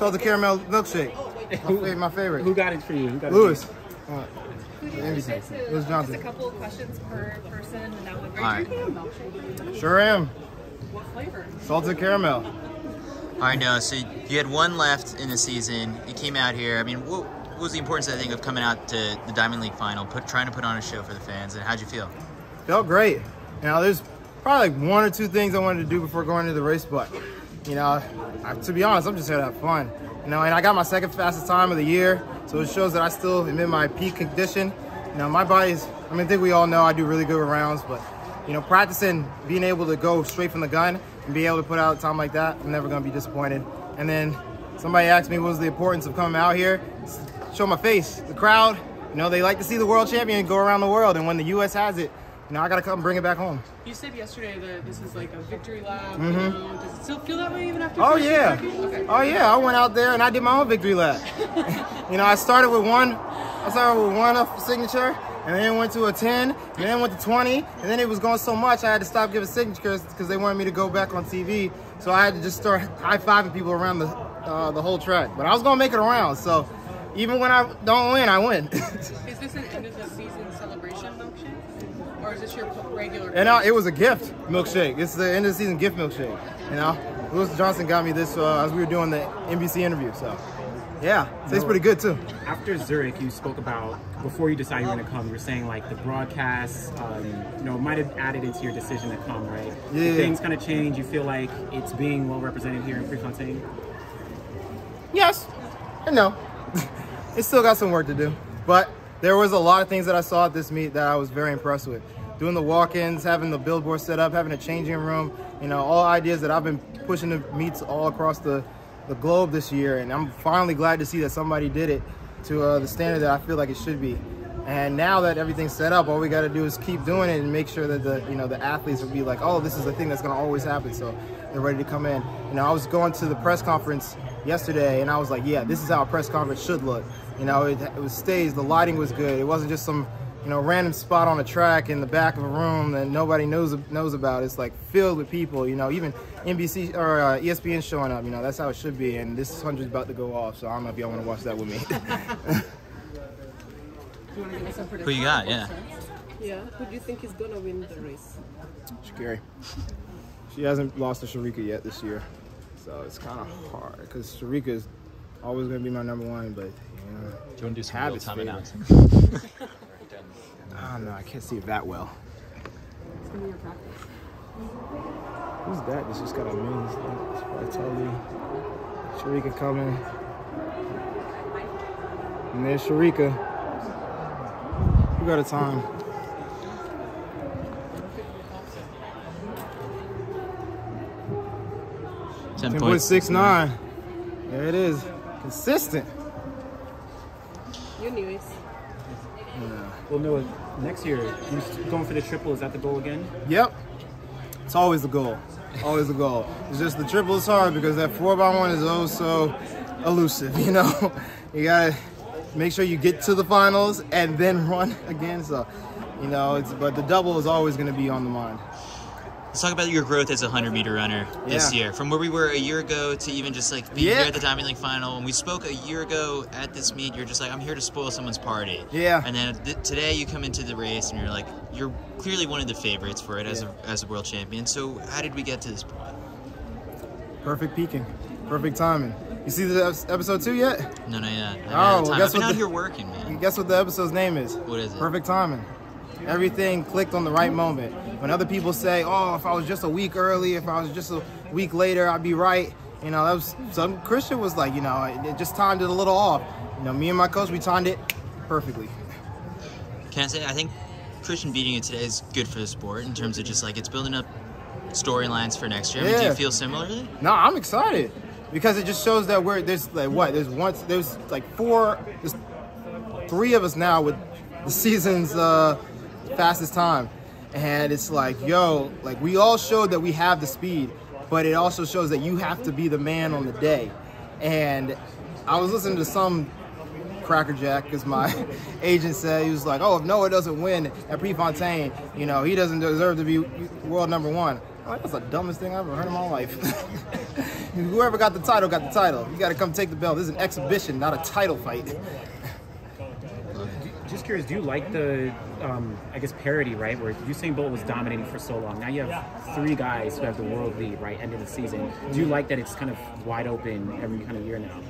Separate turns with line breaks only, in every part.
salted caramel milkshake. My, my favorite.
Who got it for you? Who got
Lewis.
It
Uh,
Could you
Andy
limit it to
Lewis Johnson.
Just a couple of questions per person, and that would.
All right.
Are you drinking a milkshake?
Sure am.
What flavor?
Salted caramel.
All right, Noah. So you had one left in the season. You came out here. I mean, what, what was the importance, I think, of coming out to the Diamond League final, put trying to put on a show for the fans, and how'd you feel?
Felt great. Now there's probably like one or two things I wanted to do before going to the race, but you know, I, to be honest, I'm just here to have fun. You know, and I got my second fastest time of the year, so it shows that I still am in my peak condition. You know, my body's. I mean, I think we all know I do really good with rounds, but you know, practicing being able to go straight from the gun and be able to put out a time like that, I'm never gonna be disappointed. And then somebody asked me what was the importance of coming out here, show my face. The crowd, you know, they like to see the world champion go around the world, and when the U.S. has it, you know, I gotta come bring it back home.
You said yesterday that this is like a victory lap. You know, does it still feel that way even after?
Mm-hmm. Oh yeah.
Okay.
oh yeah. I went out there and I did my own victory lap. you know, I started with one. I started with one up signature, and then went to a 10, and then went to 20, and then it was going so much I had to stop giving signatures because they wanted me to go back on TV. So I had to just start high fiving people around the uh, the whole track. But I was gonna make it around. So even when I don't win, I win.
Is this an end of the season celebration milkshake, or is this your regular?
And uh, it was a gift milkshake. It's the end of the season gift milkshake. You know, Lewis Johnson got me this uh, as we were doing the NBC interview. So, yeah, tastes pretty good too.
After Zurich, you spoke about before you decided you were going to come. You were saying like the broadcast, um, you know, might have added into your decision to come, right?
Yeah.
Did things kind of change. You feel like it's being well represented here in Prefontaine.
Yes, and no. It still got some work to do, but there was a lot of things that I saw at this meet that I was very impressed with. Doing the walk-ins, having the billboard set up, having a changing room, you know, all ideas that I've been pushing to meets all across the, the globe this year, and I'm finally glad to see that somebody did it to uh, the standard that I feel like it should be. And now that everything's set up, all we got to do is keep doing it and make sure that the you know the athletes will be like, oh, this is the thing that's going to always happen. So they're ready to come in. You know, I was going to the press conference yesterday, and I was like, yeah, this is how a press conference should look. You know, it, it was the lighting was good. It wasn't just some you know random spot on a track in the back of a room that nobody knows knows about. It's like filled with people. You know, even NBC or uh, ESPN showing up. You know, that's how it should be. And this hundred's about to go off, so I don't know if y'all want to watch that with me.
You want to give us some
Who you got? Yeah.
Yeah, who do you think is gonna win the race?
Sha'Carri. She hasn't lost to Shericka yet this year, so it's kind of hard because Shericka is always going to be my number one. But you know,
Do you want to do some
Habits
real-time
favor.
announcing?
Ah, I don't know. I can't see it that well.
It's gonna be your practice.
Who's that? This just got a mini. It's probably Tully. Shericka coming. And there's Shericka. We got a time.
Ten
10.69. There it is. Consistent.
You knew it.
Well, Noah, next year you going for the triple. Is that the goal again?
Yep. It's always the goal. Always the goal. It's just the triple is hard because that four by one is oh so elusive, you know? You gotta make sure you get to the finals and then run again. So, you know, it's but the double is always gonna be on the mind.
Let's talk about your growth as a 100 meter runner this
Yeah.
year. From where we were a year ago to even just like being
Yeah.
here at the Diamond League final. When we spoke a year ago at this meet, you're just like, I'm here to spoil someone's party.
Yeah.
And then th- today you come into the race and you're like, you're clearly one of the favorites for it as,
Yeah.
a, as a world champion. So how did we get to this point?
Perfect peaking. Perfect timing. You see the episode two yet?
No, no, yeah.
Oh, well, guess
I've
what
out
the-
here working, man.
Guess what the episode's name is?
What is it?
Perfect timing. Everything clicked on the right moment. When other people say, "Oh, if I was just a week early, if I was just a week later, I'd be right," you know, that was some Christian was like, you know, it, just timed it a little off. You know, me and my coach, we timed it perfectly.
Can I say, I think Christian beating it today is good for the sport in terms of just like it's building up storylines for next year. I mean, do you feel similarly?
No, I'm excited because it just shows that we're there's like what there's once there's like four there's three of us now with the season's uh, fastest time, and it's like yo like we all showed that we have the speed, but it also shows that you have to be the man on the day, and I was listening to some crackerjack because my agent said he was like oh if Noah doesn't win at Prefontaine you know he doesn't deserve to be world number one. Oh, that's the dumbest thing I've ever heard in my life. Whoever got the title got the title. You got to come take the belt. This is an exhibition, not a title fight.
Just curious, do you like the, um, I guess, parody, right? Where Usain Bolt was dominating for so long. Now you have three guys who have the world lead, right, end of the season. Do you like that it's kind of wide open every kind of year now?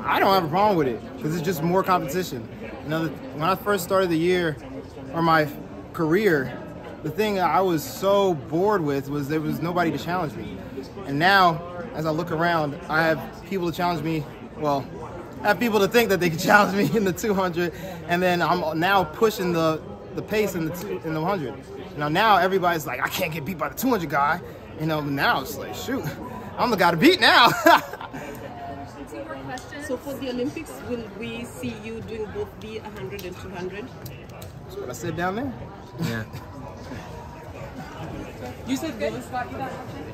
I don't have a problem with it because it's just more competition. You know, when I first started the year or my career, the thing I was so bored with was there was nobody to challenge me. And now, as I look around, I have people to challenge me. Well, I have people to think that they can challenge me in the 200, and then I'm now pushing the the pace in the two, in the 100. Now, now everybody's like, I can't get beat by the 200 guy. You know, now it's like, shoot, I'm the guy to beat now.
Two more questions.
So for the Olympics, will we see you doing both the 100 and 200?
That's what I said down there.
Yeah.
You said got you?